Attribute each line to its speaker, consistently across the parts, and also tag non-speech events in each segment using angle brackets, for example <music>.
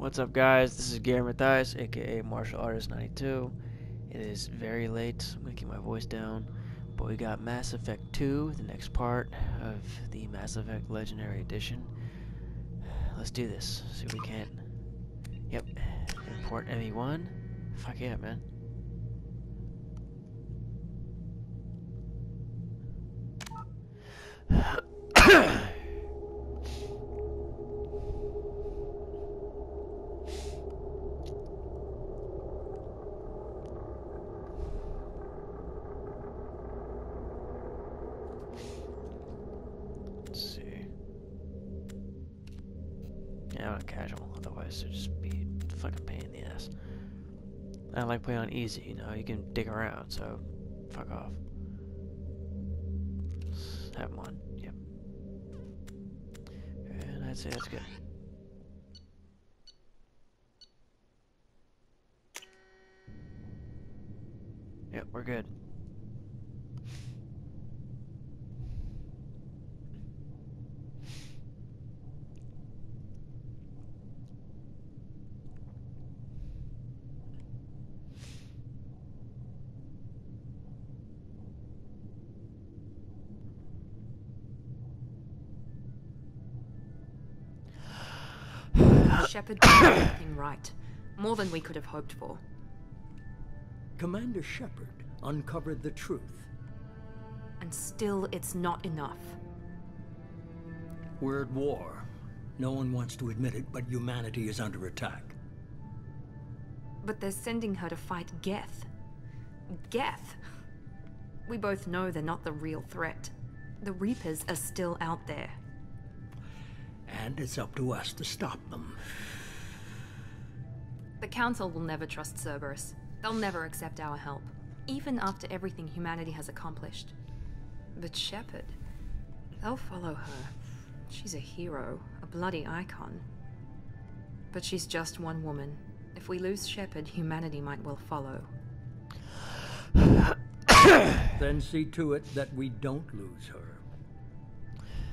Speaker 1: What's up, guys? This is Gary Mathias, aka Martial Artist 92. It is very late. I'm gonna keep my voice down. But we got Mass Effect 2, the next part of the Mass Effect Legendary Edition. Let's do this. See if we can't. Yep. Import ME1. Fuck yeah, man. <sighs> Let's see. Yeah, I'm not casual, otherwise it'd just be a fucking pain in the ass. Easy, you know, you can dig around, so fuck off. Have one, yep. And I'd say that's good. Yep, we're good.
Speaker 2: Shepard did <coughs> everything right. More than we could have hoped for.
Speaker 3: Commander Shepard uncovered the truth.
Speaker 2: And still, it's not enough.
Speaker 3: We're at war. No one wants to admit it, but humanity is under attack.
Speaker 2: But they're sending her to fight Geth. Geth! We both know they're not the real threat. The Reapers are still out there.
Speaker 3: And it's up to us to stop them.
Speaker 2: The Council will never trust Cerberus. They'll never accept our help, even after everything humanity has accomplished. But Shepard, they'll follow her. She's a hero, a bloody icon. But she's just one woman. If we lose Shepard, humanity might well follow.
Speaker 3: Then see to it that we don't lose her.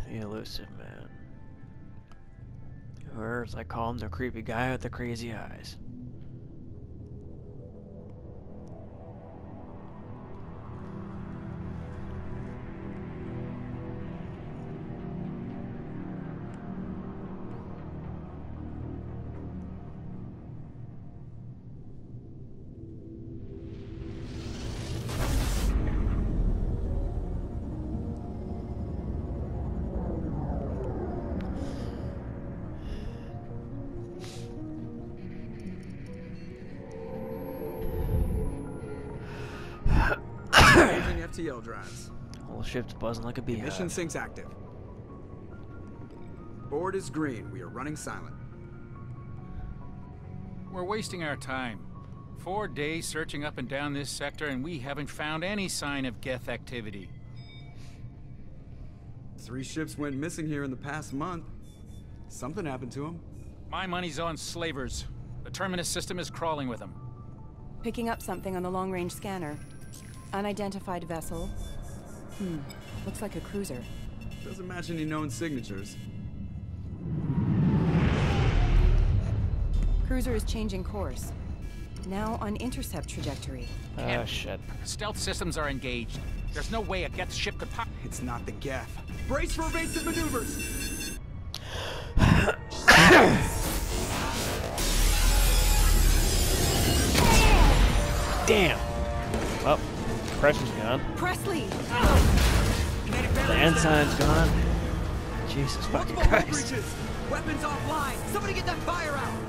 Speaker 1: The Illusive Man. Or as I call him, the creepy guy with the crazy eyes. Ship's buzzing like a beehive.
Speaker 4: Mission syncs active. Board is green. We are running silent.
Speaker 5: We're wasting our time. Four days searching up and down this sector, and we haven't found any sign of Geth activity.
Speaker 4: Three ships went missing here in the past month. Something happened to them.
Speaker 5: My money's on slavers. The Terminus system is crawling with them.
Speaker 6: Picking up something on the long-range scanner. Unidentified vessel. Hmm. Looks like a cruiser.
Speaker 4: Doesn't match any known signatures.
Speaker 6: Cruiser is changing course. Now on intercept trajectory.
Speaker 1: Ah, shit.
Speaker 5: Stealth systems are engaged. There's no way a Geth ship could pop.
Speaker 4: It's not the Geth. Brace for evasive maneuvers! <coughs>
Speaker 1: Damn! Well, pressure's gone.
Speaker 6: Pressly!
Speaker 1: The ensign's gone. Jesus fucking Christ.
Speaker 4: Weapons offline! Somebody get that fire out!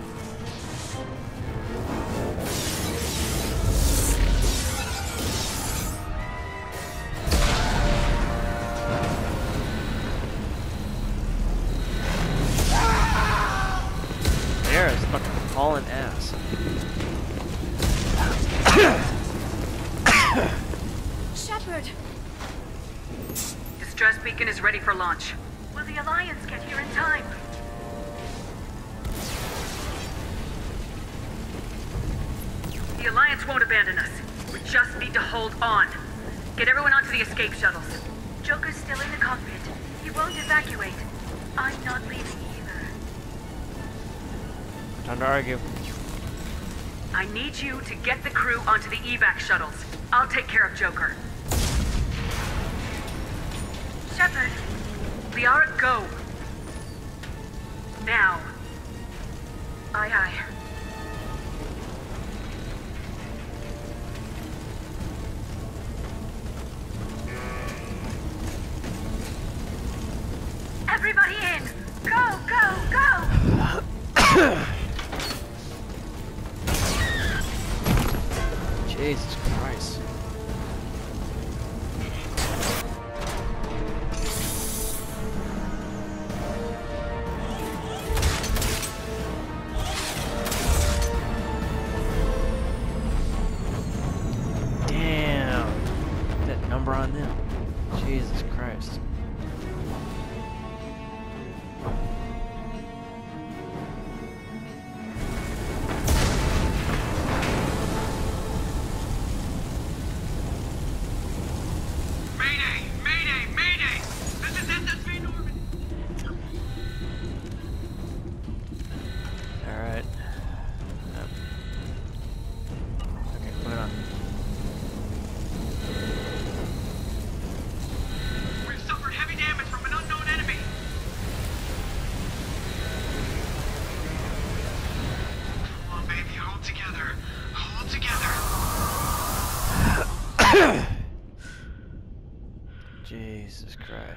Speaker 7: For launch. Will the Alliance get here in time? The Alliance won't abandon us. We just need to hold on. Get everyone onto the escape shuttles. Joker's still in the cockpit. He won't evacuate. I'm not leaving either.
Speaker 1: time to argue.
Speaker 8: I need you to get the crew onto the evac shuttles. I'll take care of Joker. Shepard. Liara, go. Now. Aye, aye.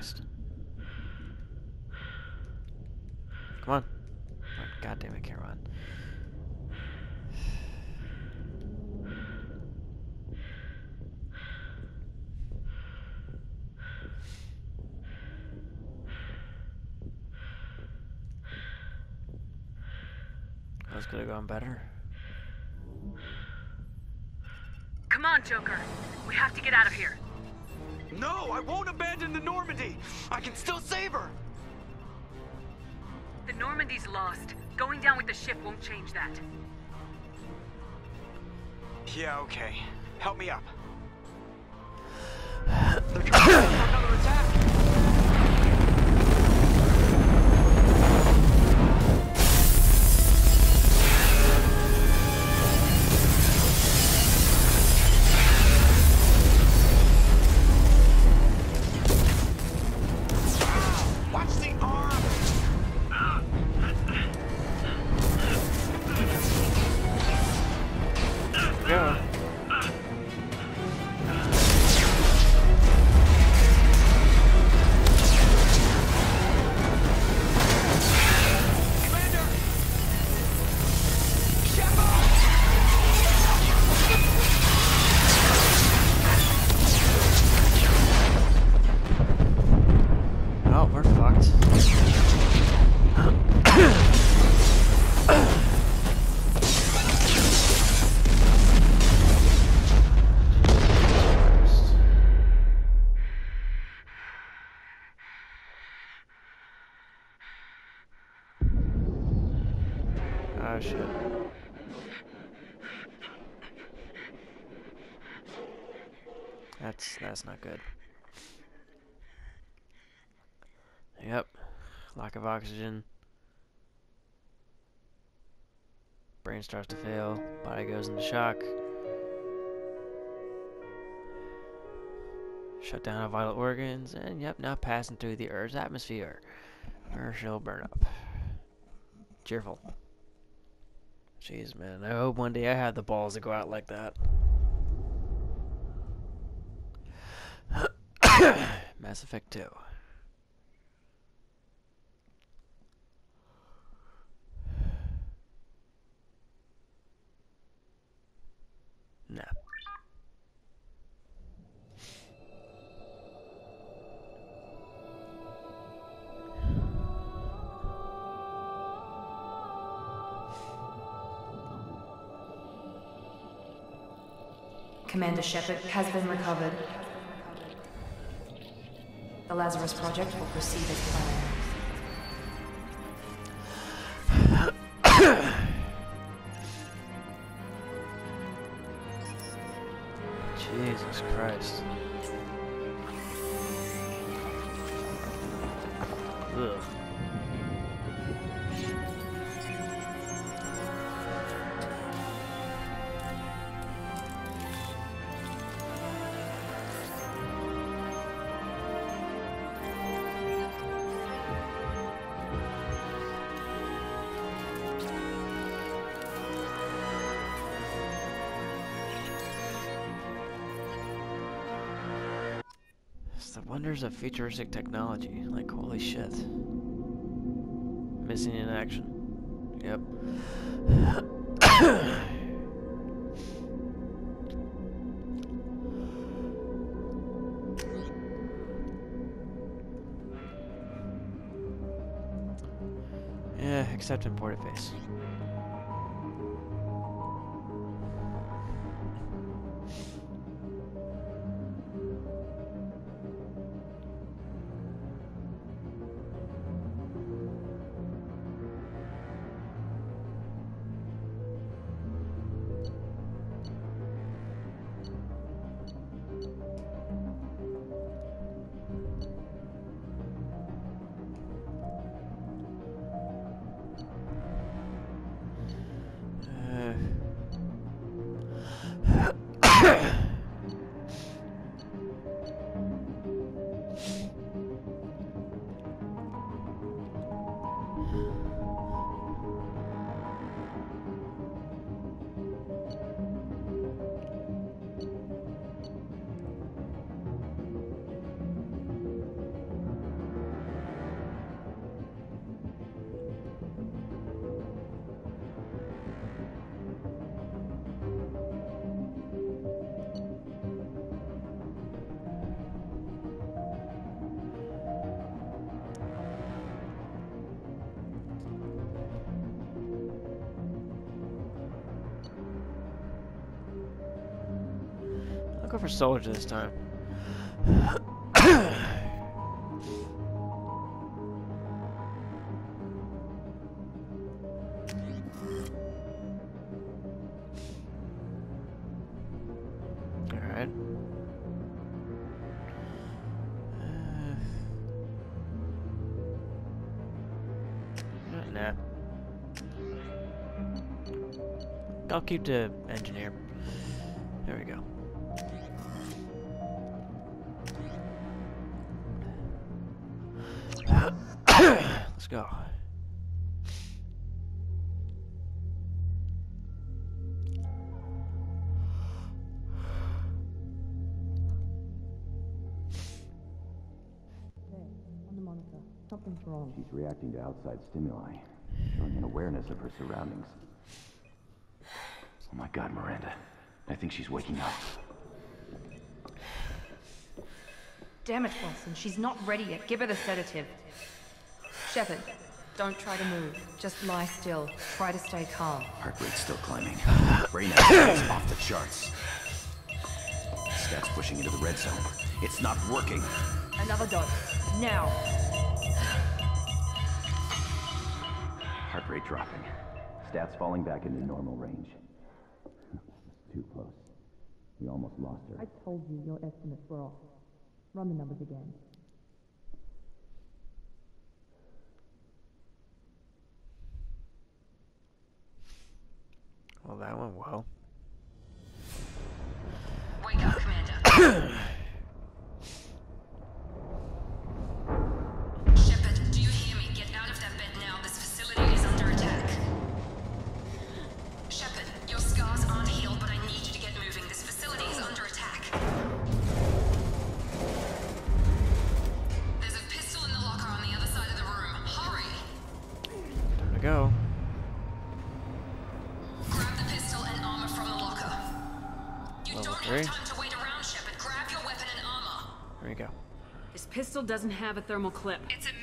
Speaker 1: Christ.
Speaker 9: Come on.
Speaker 1: God damn it, can't run. This could have gone better.
Speaker 8: Come on, Joker. We have to get out of here.
Speaker 9: No, I won't abandon the Normandy! I can still save her!
Speaker 8: The Normandy's lost. Going down with the ship won't change that.
Speaker 9: Yeah, okay. Help me up.
Speaker 1: That's not good. Yep. Lack of oxygen. Brain starts to fail. Body goes into shock. Shut down of vital organs. And yep, now passing through the Earth's atmosphere. Or she'll burn up. Cheerful. Jeez, man. I hope one day I have the balls to go out like that. Mass Effect 2. No.
Speaker 2: Commander Shepard has been recovered. The Lazarus Project will proceed as planned.
Speaker 1: Wonders of futuristic technology. Like, holy shit. Missing in action. Yep. <coughs> yeah, except in Portaface. Uh, go for soldier this time. Uh. I'll keep the
Speaker 10: She's reacting to outside stimuli, showing an awareness of her surroundings. Oh my god, Miranda. I think she's waking up.
Speaker 2: Damn it, Wilson. She's not ready yet. Give her the sedative. Shepard, don't try to move. Just lie still. Try to stay calm.
Speaker 10: Heart rate's still climbing. Brain activity's off the charts. Stats pushing into the red zone. It's not working.
Speaker 2: Another dose. Now.
Speaker 10: Rate dropping. Stats falling back into normal range. Too close. We almost lost her.
Speaker 11: I told you your estimates were off. Run the numbers again.
Speaker 1: Well, that went well.
Speaker 7: Wake up, Commander. <coughs> armor.
Speaker 1: There you go.
Speaker 8: This pistol doesn't have a thermal clip.
Speaker 7: It's a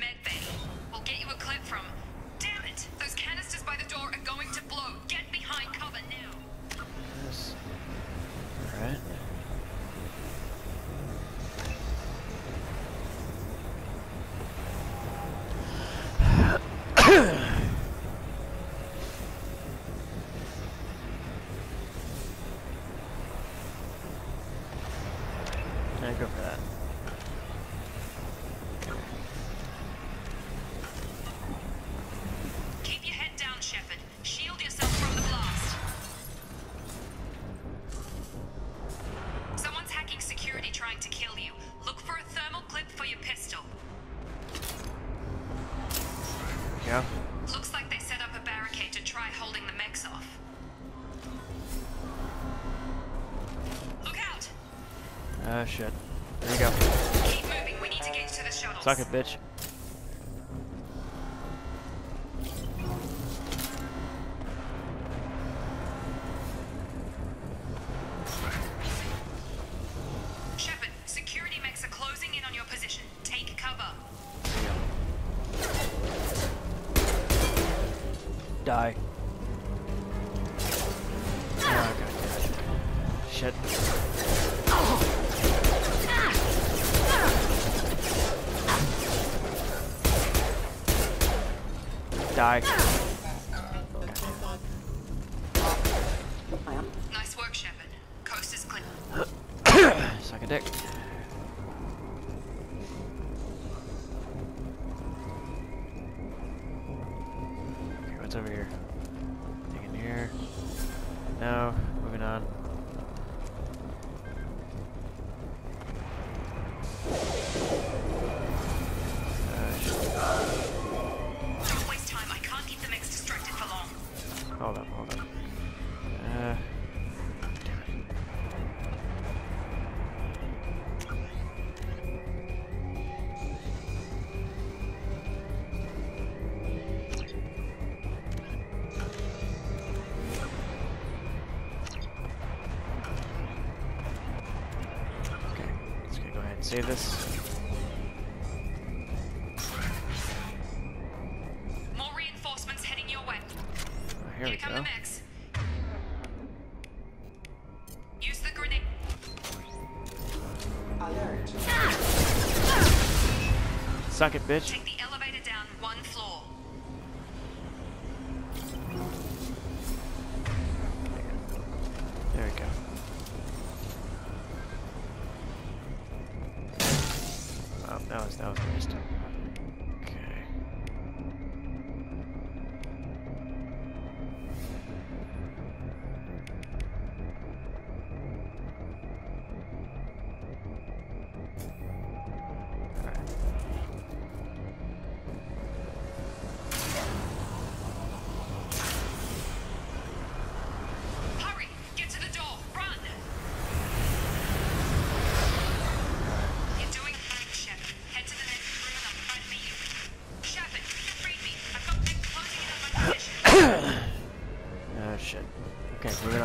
Speaker 1: rocket, bitch.
Speaker 7: Shepard, security mechs are closing in on your position. Take cover.
Speaker 1: Die. die. save this.
Speaker 7: More reinforcements heading your way.
Speaker 1: Oh, here,
Speaker 7: here we come
Speaker 1: go. Suck it, bitch.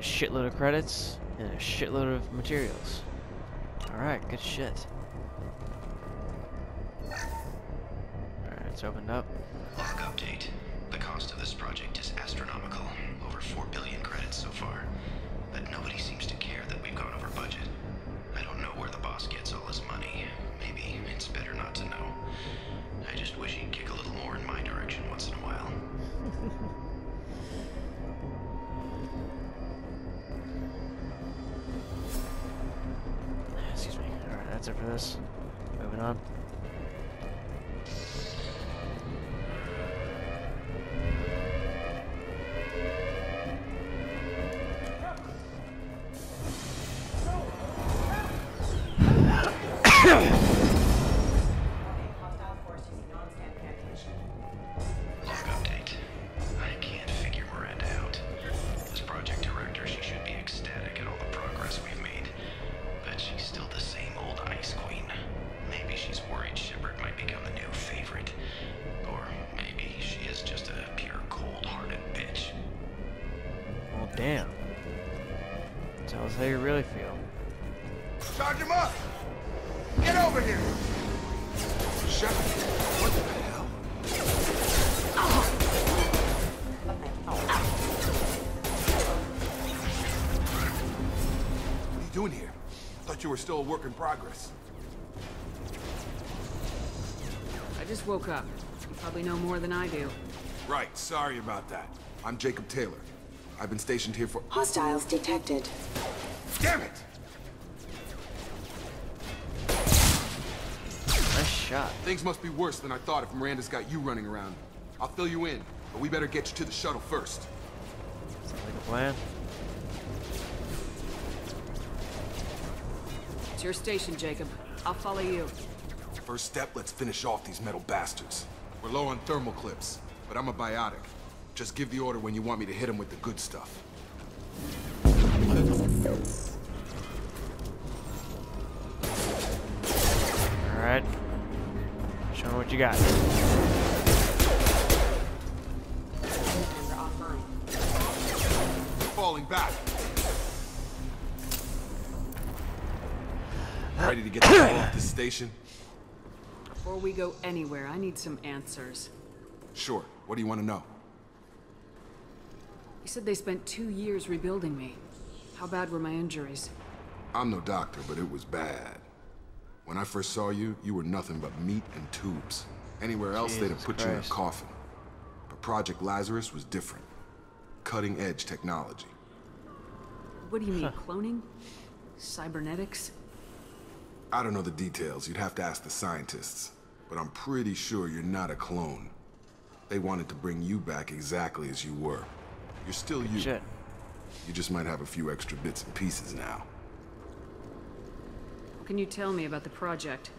Speaker 1: a shitload of credits and a shitload of materials. Alright, good shit. Alright, it's opened up.
Speaker 10: Log update. The cost of this project is astronomical, over four billion.
Speaker 1: this.
Speaker 12: We're still a work in progress.
Speaker 8: I just woke up. You probably know more than I do.
Speaker 12: Right, sorry about that. I'm Jacob Taylor. I've been stationed here for-
Speaker 13: Hostiles detected.
Speaker 12: Damn it!
Speaker 1: Nice shot.
Speaker 12: Things must be worse than I thought if Miranda's got you running around. I'll fill you in, but we better get you to the shuttle first.
Speaker 1: Sounds like a plan.
Speaker 8: It's your station, Jacob. I'll follow you.
Speaker 12: First step, let's finish off these metal bastards. We're low on thermal clips, but I'm a biotic. Just give the order when you want me to hit them with the good stuff.
Speaker 1: Alright. Show me what you got.
Speaker 12: Falling back. Ready to get the hell off this station?
Speaker 8: Before we go anywhere, I need some answers.
Speaker 12: Sure. What do you want to know?
Speaker 8: You said they spent two years rebuilding me. How bad were my injuries?
Speaker 12: I'm no doctor, but it was bad. When I first saw you, you were nothing but meat and tubes. Anywhere else, they'd have
Speaker 1: Jesus
Speaker 12: put you in a coffin. But Project Lazarus was different. Cutting edge technology.
Speaker 8: What do you mean, cloning? Cybernetics?
Speaker 12: I don't know the details, you'd have to ask the scientists. But I'm pretty sure you're not a clone. They wanted to bring you back exactly as you were. You're still you.
Speaker 1: Shit.
Speaker 12: You just might have a few extra bits and pieces now.
Speaker 8: What can you tell me about the project?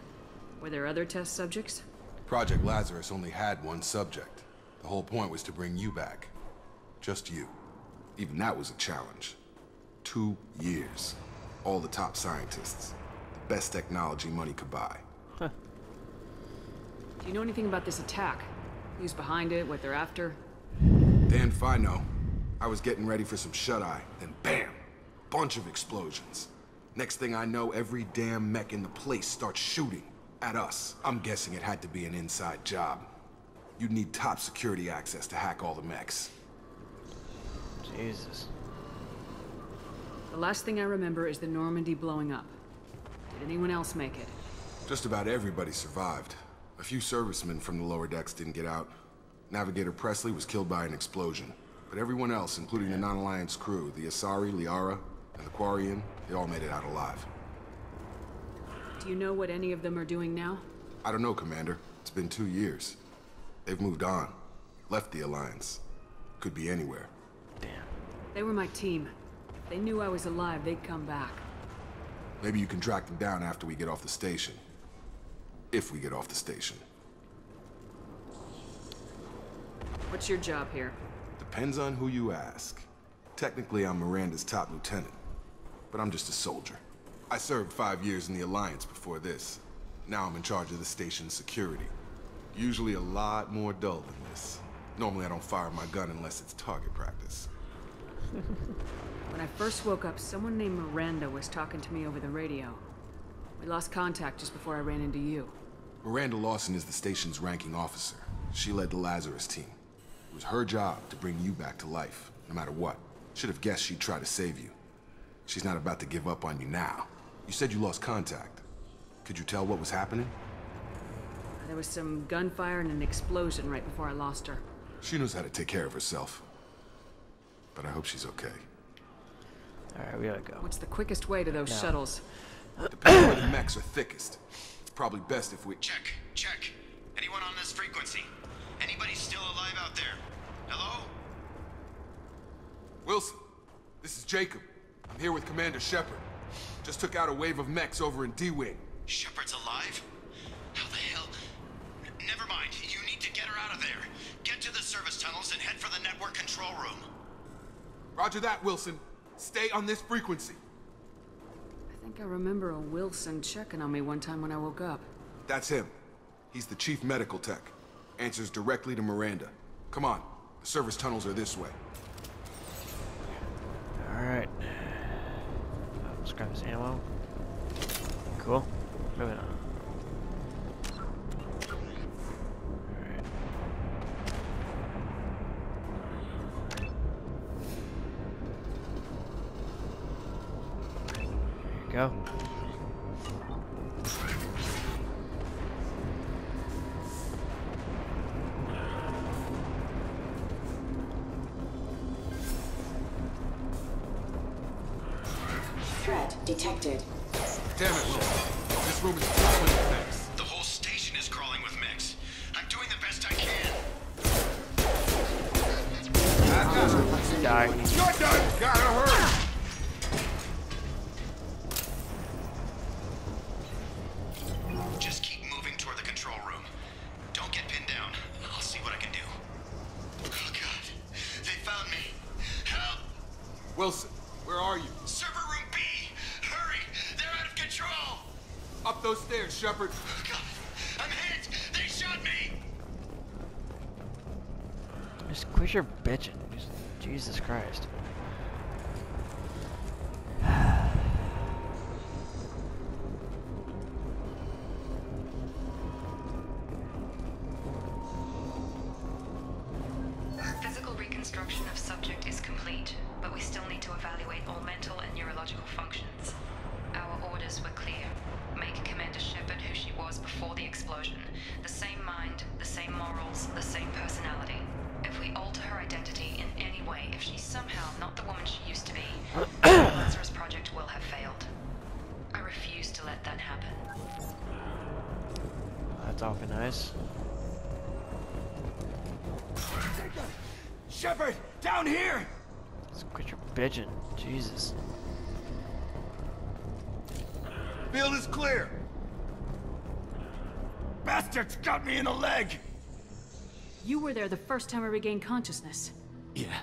Speaker 8: Were there other test subjects?
Speaker 12: Project Lazarus only had one subject. The whole point was to bring you back. Just you. Even that was a challenge. Two years. All the top scientists. The best technology money could buy.
Speaker 8: Do you know anything about this attack? Who's behind it, what they're after?
Speaker 12: Dan if I know. I was getting ready for some shut-eye, then bam! Bunch of explosions. Next thing I know, every damn mech in the place starts shooting. At us. I'm guessing it had to be an inside job. You'd need top security access to hack all the mechs.
Speaker 1: Jesus.
Speaker 8: The last thing I remember is the Normandy blowing up. Did anyone else make it?
Speaker 12: Just about everybody survived. A few servicemen from the lower decks didn't get out. Navigator Pressly was killed by an explosion. But everyone else, including the non-alliance crew, the Asari, Liara, and the Quarian, they all made it out alive.
Speaker 8: Do you know what any of them are doing now?
Speaker 12: I don't know, Commander. It's been two years. They've moved on. Left the Alliance. Could be anywhere. Damn.
Speaker 8: They were my team. If they knew I was alive, they'd come back.
Speaker 12: Maybe you can track them down after we get off the station. If we get off the station.
Speaker 8: What's your job here?
Speaker 12: Depends on who you ask. Technically, I'm Miranda's top lieutenant. But I'm just a soldier. I served five years in the Alliance before this. Now I'm in charge of the station's security. Usually a lot more dull than this. Normally I don't fire my gun unless it's target practice. <laughs>
Speaker 8: When I first woke up, someone named Miranda was talking to me over the radio. We lost contact just before I ran into you.
Speaker 12: Miranda Lawson is the station's ranking officer. She led the Lazarus team. It was her job to bring you back to life, no matter what. Should have guessed she'd try to save you. She's not about to give up on you now. You said you lost contact. Could you tell what was happening?
Speaker 8: There was some gunfire and an explosion right before I lost her.
Speaker 12: She knows how to take care of herself. But I hope she's okay.
Speaker 1: Alright, we gotta go.
Speaker 8: What's the quickest way to those
Speaker 1: No.
Speaker 8: shuttles?
Speaker 12: Depends where the mechs are thickest. It's probably best if we...
Speaker 14: Check, check. Anyone on this frequency? Anybody still alive out there? Hello?
Speaker 12: Wilson, this is Jacob. I'm here with Commander Shepard. Just took out a wave of mechs over in D-Wing.
Speaker 14: Shepard's alive? How the hell? N- Never mind. You need to get her out of there. Get to the service tunnels and head for the network control room.
Speaker 12: Roger that, Wilson. Stay on this frequency.
Speaker 8: I think I remember a Wilson checking on me one time when I woke up.
Speaker 12: That's him. He's the chief medical tech. Answers directly to Miranda. Come on. The service tunnels are this way.
Speaker 1: Alright. Let's grab this ammo. Cool. Moving on. Go.
Speaker 12: Shepard.
Speaker 14: God! I'm hit! They shot me!
Speaker 1: Just quit your bitching. Just, Jesus Christ.
Speaker 15: Physical reconstruction of subject is complete, but we still need to evaluate all mental and neurological functions. Our orders were clear. Make Commander Shepard who she was before the explosion. The same mind, the same morals, the same personality. If we alter her identity in any way, if she's somehow not the woman she used to be, <clears throat> the Lazarus Project will have failed. I refuse to let that happen.
Speaker 1: That's awfully nice.
Speaker 16: Shepard, down here!
Speaker 1: Just quit your bitching. Jesus.
Speaker 16: Field is clear. Bastards got me in the leg!
Speaker 8: You were there the first time I regained consciousness.
Speaker 10: Yeah,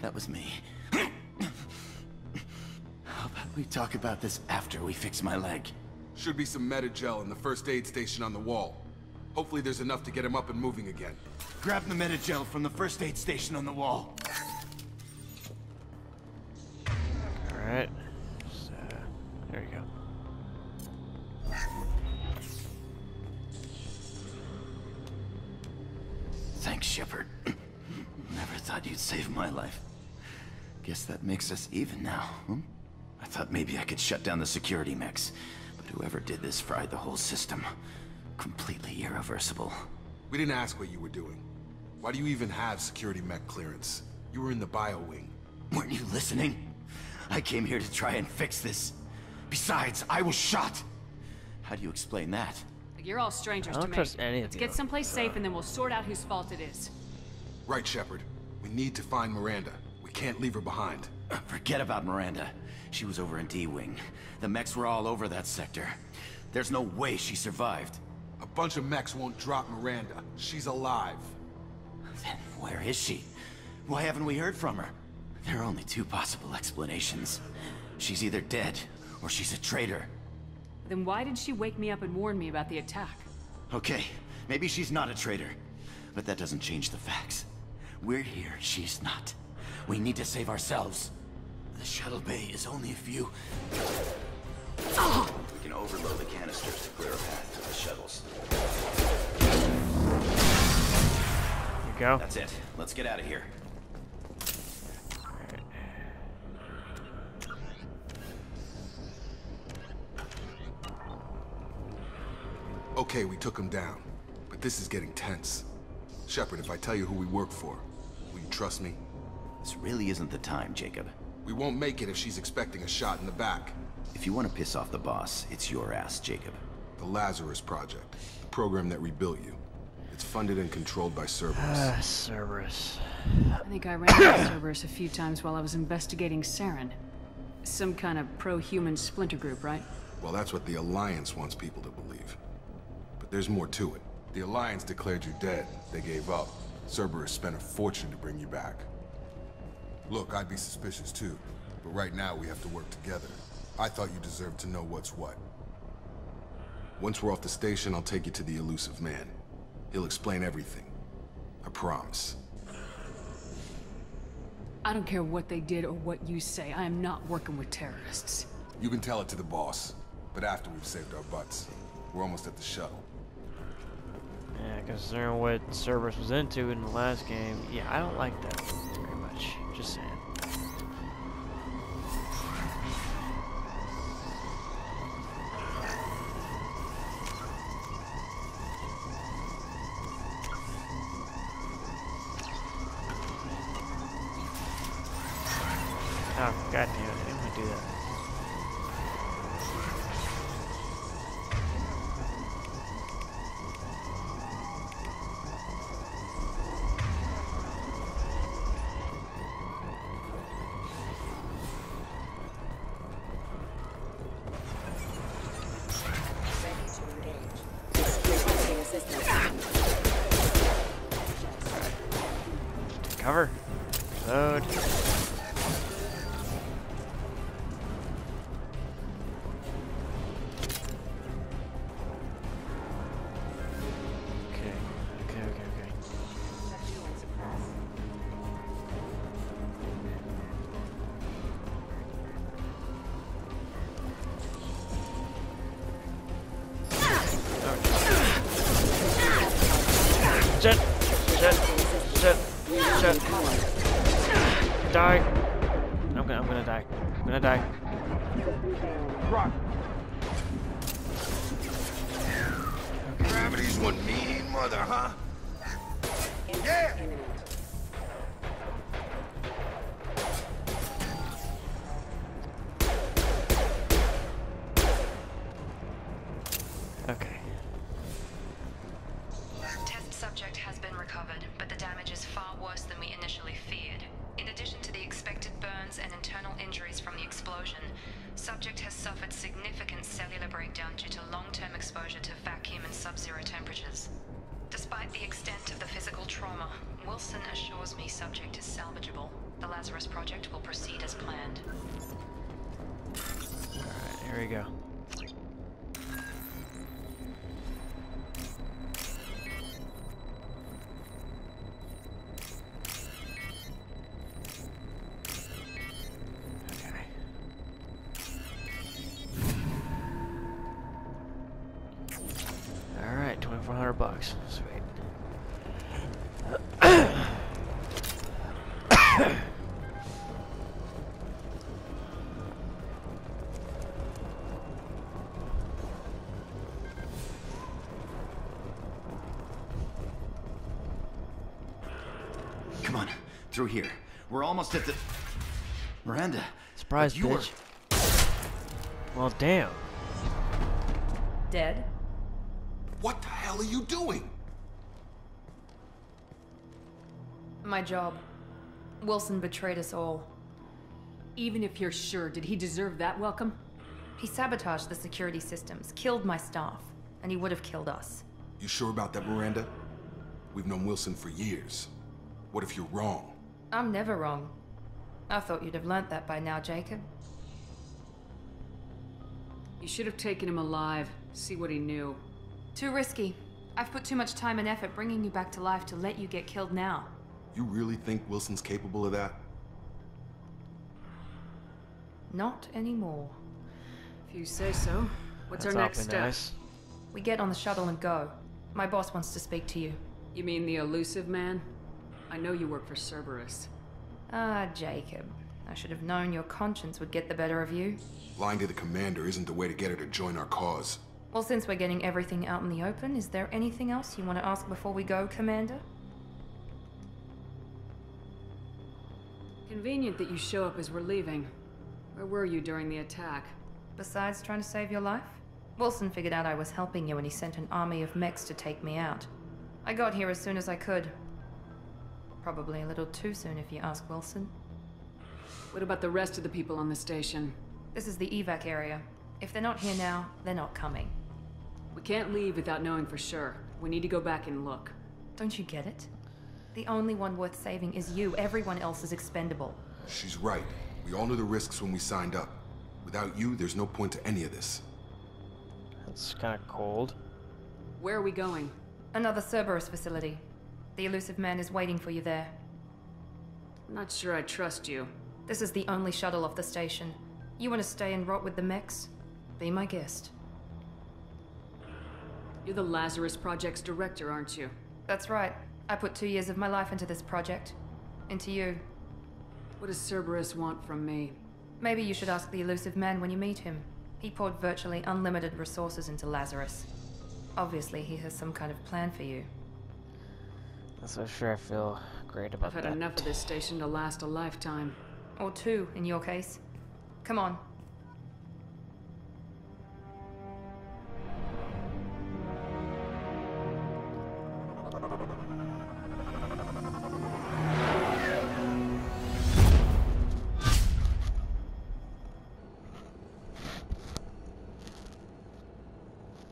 Speaker 10: that was me. How about we talk about this after we fix my leg?
Speaker 12: Should be some Medi-gel in the first aid station on the wall. Hopefully there's enough to get him up and moving again.
Speaker 16: Grab the Medi-gel from the first aid station on the wall.
Speaker 10: Save my life. Guess that makes us even now, hmm? I thought maybe I could shut down the security mechs, but whoever did this fried the whole system. Completely irreversible.
Speaker 12: We didn't ask what you were doing. Why do you even have security mech clearance? You were in the bio wing.
Speaker 10: Weren't you listening? I came here to try and fix this. Besides, I was shot. How do you explain that?
Speaker 8: You're all strangers
Speaker 1: I don't
Speaker 8: to me.
Speaker 1: trust any of
Speaker 8: Let's
Speaker 1: you.
Speaker 8: get someplace safe and then we'll sort out whose fault it is.
Speaker 12: Right, Shepard. We need to find Miranda. We can't leave her behind. <clears throat>
Speaker 10: Forget about Miranda. She was over in D-Wing. The mechs were all over that sector. There's no way she survived.
Speaker 12: A bunch of mechs won't drop Miranda. She's alive.
Speaker 10: Then where is she? Why haven't we heard from her? There are only two possible explanations. She's either dead, or she's a traitor.
Speaker 8: Then why did she wake me up and warn me about the attack?
Speaker 10: Okay, maybe she's not a traitor. But that doesn't change the facts. We're here, she's not. We need to save ourselves. The shuttle bay is only a few... We can overload the canisters to clear a path to the shuttles.
Speaker 1: There you go.
Speaker 10: That's it. Let's get out of here.
Speaker 12: Okay, we took him down. But this is getting tense. Shepard, if I tell you who we work for, will you trust me?
Speaker 10: This really isn't the time, Jacob.
Speaker 12: We won't make it if she's expecting a shot in the back.
Speaker 10: If you want to piss off the boss, it's your ass, Jacob.
Speaker 12: The Lazarus Project, the program that rebuilt you. It's funded and controlled by Cerberus.
Speaker 1: Ah, Cerberus.
Speaker 8: I think I ran into Cerberus a few times while I was investigating Saren. Some kind of pro-human splinter group, right?
Speaker 12: Well, that's what the Alliance wants people to believe. But there's more to it. The Alliance declared you dead. They gave up. Cerberus spent a fortune to bring you back. Look, I'd be suspicious too. But right now, we have to work together. I thought you deserved to know what's what. Once we're off the station, I'll take you to the Illusive Man. He'll explain everything. I promise.
Speaker 8: I don't care what they did or what you say. I am not working with terrorists.
Speaker 12: You can tell it to the boss. But after we've saved our butts. We're almost at the shuttle.
Speaker 1: Yeah, considering what Cerberus was into in the last game, yeah, I don't like that
Speaker 15: proceed as planned.
Speaker 1: Alright, here we go.
Speaker 10: Through here. We're almost at the... Miranda.
Speaker 1: Surprise,
Speaker 10: you were-
Speaker 1: bitch. Well, damn.
Speaker 2: Dead?
Speaker 12: What the hell are you doing?
Speaker 2: My job. Wilson betrayed us all.
Speaker 8: Even if you're sure, did he deserve that welcome?
Speaker 2: He sabotaged the security systems, killed my staff, and he would have killed us.
Speaker 12: You sure about that, Miranda? We've known Wilson for years. What if you're wrong?
Speaker 2: I'm never wrong. I thought you'd have learnt that by now, Jacob.
Speaker 8: You should have taken him alive, see what he knew.
Speaker 2: Too risky. I've put too much time and effort bringing you back to life to let you get killed now.
Speaker 12: You really think Wilson's capable of that?
Speaker 2: Not anymore.
Speaker 8: If you say so. What's
Speaker 1: That's
Speaker 8: our next step?
Speaker 1: nice.
Speaker 2: We get on the shuttle and go. My boss wants to speak to you.
Speaker 8: You mean the Illusive Man? I know you work for Cerberus.
Speaker 2: Ah, Jacob. I should have known your conscience would get the better of you.
Speaker 12: Lying to the commander isn't the way to get her to join our cause.
Speaker 2: Well, since we're getting everything out in the open, is there anything else you want to ask before we go, Commander?
Speaker 8: Convenient that you show up as we're leaving. Where were you during the attack?
Speaker 2: Besides trying to save your life? Wilson figured out I was helping you and he sent an army of mechs to take me out. I got here as soon as I could. Probably a little too soon if you ask Wilson.
Speaker 8: What about the rest of the people on the station?
Speaker 2: This is the evac area. If they're not here now, they're not coming.
Speaker 8: We can't leave without knowing for sure. We need to go back and look.
Speaker 2: Don't you get it? The only one worth saving is you. Everyone else is expendable.
Speaker 12: She's right. We all knew the risks when we signed up. Without you, there's no point to any of this.
Speaker 1: That's kind of cold.
Speaker 8: Where are we going?
Speaker 2: Another Cerberus facility. The Illusive Man is waiting for you there.
Speaker 8: I'm not sure I trust you.
Speaker 2: This is the only shuttle off the station. You want to stay and rot with the mechs? Be my guest.
Speaker 8: You're the Lazarus Project's director, aren't you?
Speaker 2: That's right. I put two years of my life into this project. Into you.
Speaker 8: What does Cerberus want from me?
Speaker 2: Maybe you should ask the Illusive Man when you meet him. He poured virtually unlimited resources into Lazarus. Obviously, he has some kind of plan for you.
Speaker 1: That's so sure I feel great about
Speaker 8: I've had
Speaker 1: that.
Speaker 8: enough of this station to last a lifetime.
Speaker 2: Or two, in your case. Come on.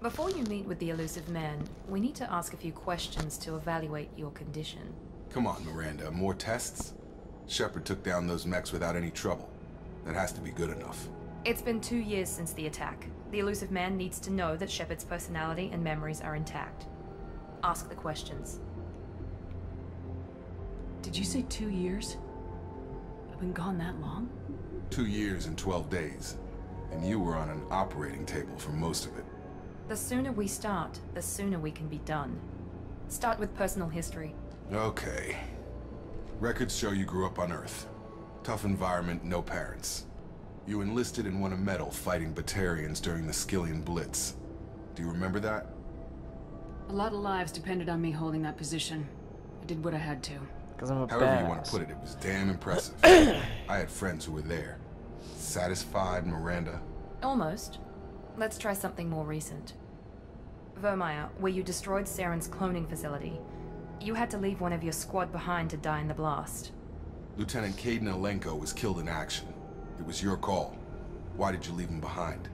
Speaker 2: Before you meet with the Illusive Man, we need to ask a few questions to evaluate your condition.
Speaker 12: Come on, Miranda, more tests? Shepard took down those mechs without any trouble. That has to be good enough.
Speaker 2: It's been two years since the attack. The Illusive Man needs to know that Shepard's personality and memories are intact. Ask the questions.
Speaker 8: Did you say two years? I've been gone that long?
Speaker 12: Two years and 12 days. And you were on an operating table for most of it.
Speaker 2: The sooner we start, the sooner we can be done. Start with personal history.
Speaker 12: Okay. Records show you grew up on Earth. Tough environment, no parents. You enlisted and won a medal fighting Batarians during the Skyllian Blitz. Do you remember that?
Speaker 8: A lot of lives depended on me holding that position. I did what I had to.
Speaker 1: Because I'm a
Speaker 12: However
Speaker 1: badass.
Speaker 12: you want to put it, it was damn impressive. <clears throat> I had friends who were there. Satisfied, Miranda?
Speaker 2: Almost. Let's try something more recent. Virmire, where you destroyed Saren's cloning facility. You had to leave one of your squad behind to die in the blast.
Speaker 12: Lieutenant Kaidan Alenko was killed in action. It was your call. Why did you leave him behind?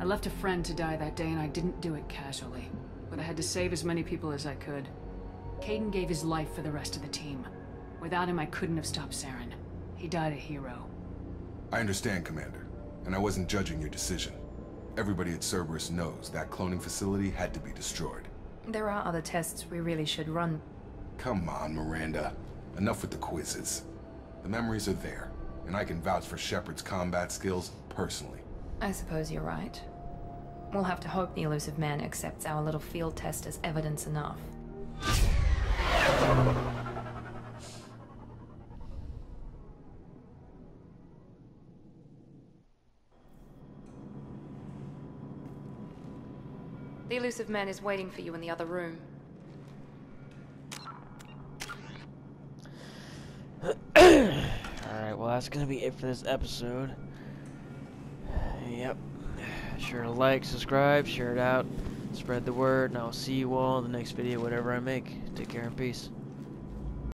Speaker 8: I left a friend to die that day and I didn't do it casually. But I had to save as many people as I could. Kaidan gave his life for the rest of the team. Without him, I couldn't have stopped Saren. He died a hero.
Speaker 12: I understand, Commander, and I wasn't judging your decision. Everybody at Cerberus knows that cloning facility had to be destroyed.
Speaker 2: There are other tests we really should run.
Speaker 12: Come on, Miranda. Enough with the quizzes. The memories are there, and I can vouch for Shepard's combat skills personally.
Speaker 2: I suppose you're right. We'll have to hope the Illusive Man accepts our little field test as evidence enough. The Illusive Man is waiting for you in the other room.
Speaker 1: Alright, well that's gonna be it for this episode. Yep. Sure to like, subscribe, share it out, spread the word, and I'll see you all in the next video, whatever I make. Take care and peace.